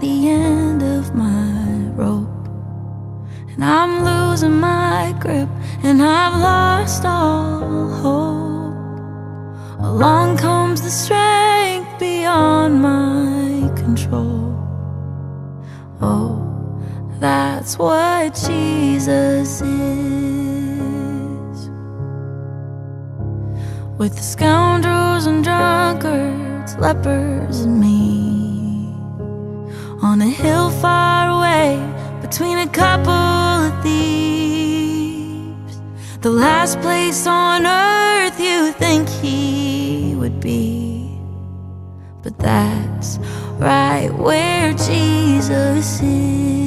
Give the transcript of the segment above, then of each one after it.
the end of my rope. And I'm losing my grip, and I've lost all hope. Along comes the strength beyond my control. Oh, that's what Jesus is. With the scoundrels and drunkards, lepers and me on a hill far away between a couple of thieves, the last place on earth you think he would be. But that's right where Jesus is.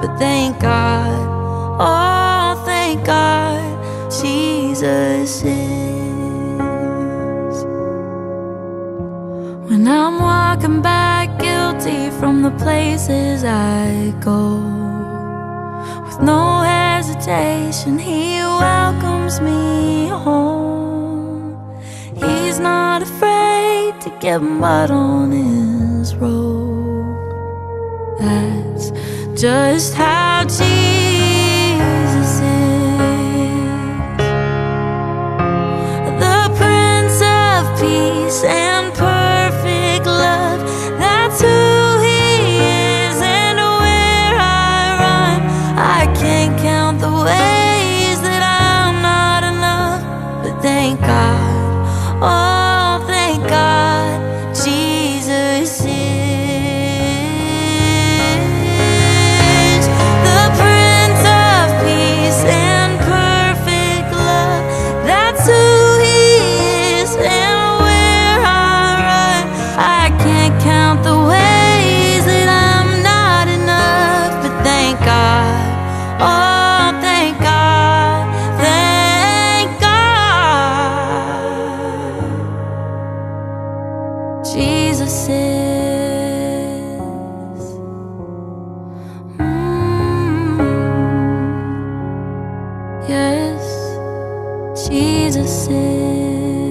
But thank God, oh, thank God, Jesus is. When I'm walking back guilty from the places I go, with no hesitation, He welcomes me home. He's not afraid to get mud on His robe. That's just how Jesus Mm. Yes, Jesus is.